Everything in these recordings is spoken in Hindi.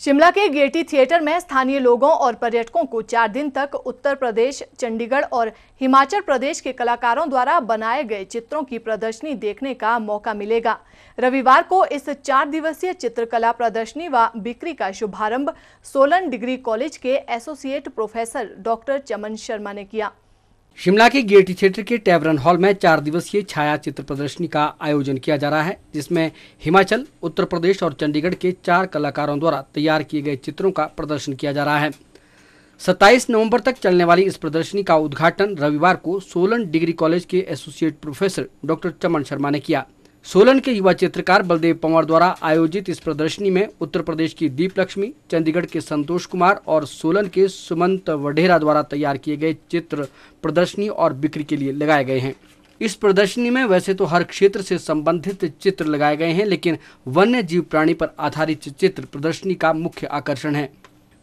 शिमला के गेटी थिएटर में स्थानीय लोगों और पर्यटकों को चार दिन तक उत्तर प्रदेश, चंडीगढ़ और हिमाचल प्रदेश के कलाकारों द्वारा बनाए गए चित्रों की प्रदर्शनी देखने का मौका मिलेगा। रविवार को इस चार दिवसीय चित्रकला प्रदर्शनी व बिक्री का शुभारंभ सोलन डिग्री कॉलेज के associate professor doctor Chaman Sharma ने किया। शिमला के गेटी थिएटर के टैवरन हॉल में चार दिवसीय छाया चित्र प्रदर्शनी का आयोजन किया जा रहा है, जिसमें हिमाचल, उत्तर प्रदेश और चंडीगढ़ के चार कलाकारों द्वारा तैयार किए गए चित्रों का प्रदर्शन किया जा रहा है। 27 नवंबर तक चलने वाली इस प्रदर्शनी का उद्घाटन रविवार को सोलन डिग्री कॉलेज के associate professor doctor Chaman Sharma ने किया। सोलन के युवा चित्रकार बलदेव पंवर द्वारा आयोजित इस प्रदर्शनी में उत्तर प्रदेश की दीप लक्ष्मी चंडीगढ़ के संतोष कुमार और सोलन के सुमंत वडेरा द्वारा तैयार किए गए चित्र प्रदर्शनी और बिक्री के लिए लगाए गए हैं। इस प्रदर्शनी में वैसे तो हर क्षेत्र से संबंधित चित्र लगाए गए हैं, लेकिन वन्य जीव प्राणी पर आधारित चित्र प्रदर्शनी का मुख्य आकर्षण है।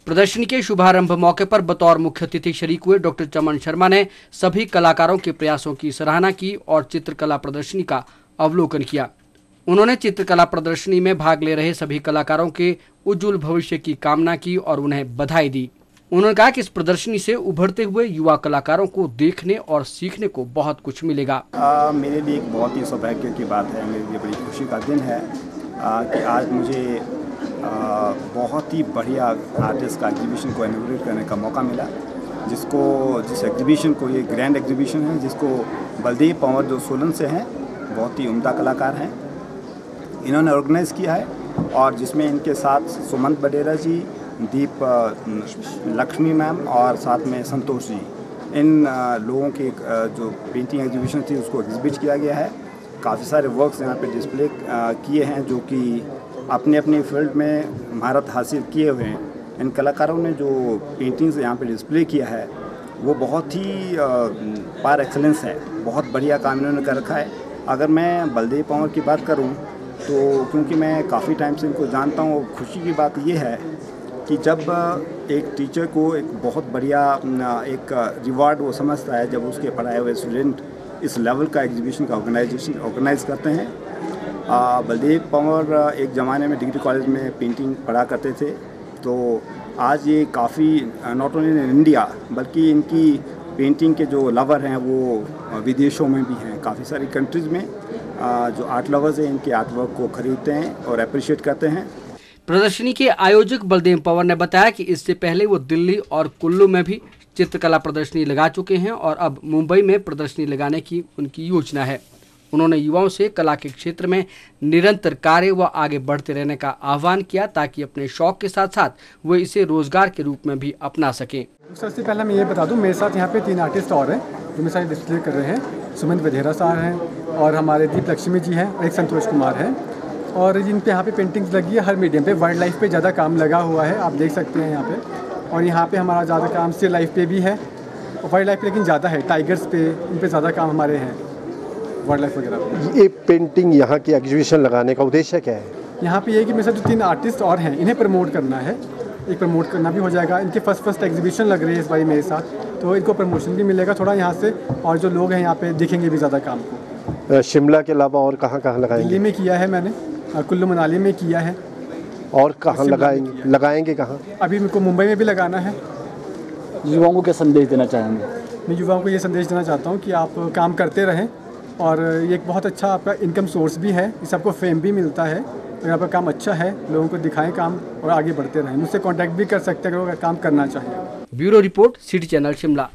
प्रदर्शनी के शुभारंभ मौके पर बतौर मुख्य अतिथि शरीक हुए डॉक्टर चमन शर्मा ने सभी कलाकारों के प्रयासों की सराहना की और चित्रकला प्रदर्शनी का अवलोकन किया। उन्होंने चित्रकला प्रदर्शनी में भाग ले रहे सभी कलाकारों के उज्जवल भविष्य की कामना की और उन्हें बधाई दी। उन्होंने कहा कि इस प्रदर्शनी से उभरते हुए युवा कलाकारों को देखने और सीखने को बहुत कुछ मिलेगा। आ, मेरे लिए एक बहुत ही सौभाग्य की बात है। मेरे लिए बड़ी खुशी का दिन है आ, कि आज मुझे आ, बहुत ही बढ़िया आर्टिस्ट का एग्जीबिशन को इनोग्रेट करने का मौका मिला जिसको जिस एग्जीबिशन को ये ग्रैंड एग्जीबिशन है जिसको बलदेव पंवर जो सोलन से हैं बहुत ही उम्दा कलाकार हैं। इन्होंने ऑर्गेनाइज़ किया है और जिसमें इनके साथ सुमंत बडेरा जी, दीप लक्ष्मी मैम और साथ में संतोष जी। इन लोगों की जो पेंटिंग एग्जीबिशन थी, उसको एग्जिबिट किया गया है। काफ़ी सारे वर्क्स यहाँ पे डिस्प्ले किए हैं जो कि अपने अपने फ़ील्ड में महारत हासिल किए हुए हैं। इन कलाकारों ने जो पेंटिंग्स यहाँ पे डिस्प्ले किया है, वो बहुत ही पार एक्सलेंस है। बहुत बढ़िया काम इन्होंने कर रखा है। अगर मैं बलदेव पंवर की बात करूँ तो क्योंकि मैं काफ़ी टाइम से इनको जानता हूँ खुशी की बात ये है कि जब एक टीचर को एक बहुत बढ़िया एक रिवार्ड वो समझता है, जब उसके पढ़ाए हुए स्टूडेंट इस लेवल का एग्जीबिशन का ऑर्गेनाइजेशन ऑर्गेनाइज करते हैं। बलदेव पंवर एक ज़माने में डिग्री कॉलेज में पेंटिंग पढ़ा करते थे। तो आज ये काफ़ी नॉट ओनली इन इंडिया बल्कि इनकी पेंटिंग के जो लवर हैं वो विदेशों में भी हैं। काफ़ी सारी कंट्रीज़ में जो आर्ट लवर्स हैं, इनके आर्ट वर्क को खरीदते हैं और अप्रिशिएट करते हैं। प्रदर्शनी के आयोजक बलदेव पवन ने बताया कि इससे पहले वो दिल्ली और कुल्लू में भी चित्रकला प्रदर्शनी लगा चुके हैं और अब मुंबई में प्रदर्शनी लगाने की उनकी योजना है। उन्होंने युवाओं से कला के क्षेत्र में निरंतर कार्य व आगे बढ़ते रहने का आह्वान किया ताकि अपने शौक के साथ साथ वो इसे रोज़गार के रूप में भी अपना सकें। सबसे पहले मैं ये बता दूँ, मेरे साथ यहाँ पे तीन आर्टिस्ट और हैं, जो मेरे साथ डिस्प्ले कर रहे हैं। सुमंत वधेरा साहब हैं और हमारे दीप लक्ष्मी जी हैं, एक संतोष कुमार हैं। और जिन पे यहाँ पे पेंटिंग्स लगी है, हर मीडियम पे वाइल्ड लाइफ पे ज़्यादा काम लगा हुआ है, आप देख सकते हैं यहाँ पे। और यहाँ पे हमारा ज़्यादा काम स्टिल लाइफ पे भी है वाइल्ड लाइफ लेकिन ज़्यादा है टाइगर्स पे इन पे ज़्यादा काम हमारे हैं। वाइल्ड लाइफ वगैरह? ये पेंटिंग यहाँ की एग्जीबिशन लगाने का उद्देश्य क्या है? यहाँ पे ये कि मेरे जो तीन आर्टिस्ट और हैं इन्हें प्रमोट करना है। एक प्रमोट करना भी हो जाएगा। इनके फ़र्स्ट फ़र्स्ट एग्जीबिशन लग रही है इस बारी मेरे साथ। तो इनको प्रमोशन भी मिलेगा थोड़ा यहाँ से और जो लोग हैं यहाँ पे दिखेंगे भी ज़्यादा काम को। शिमला के अलावा और कहाँ कहाँ लगाएँगे? दिल्ली में किया है मैंने कुल्लू मनाली में किया है। और कहाँ लगाएँगे? लगाएँगे कहाँ? अभी मेरे को मुंबई में भी लगाना है। युवाओं को क्या संदेश देना चाहेंगे? मैं युवाओं को ये संदेश देना चाहता हूँ कि आप काम करते रहें। और ये एक बहुत अच्छा आपका इनकम सोर्स भी है। इससे आपको फेम भी मिलता है और यहाँ पर काम अच्छा है। लोगों को दिखाएँ काम और आगे बढ़ते रहें। मुझसे कांटेक्ट भी कर सकते हैं अगर काम करना चाहें। Bureau report, city channel Shimla.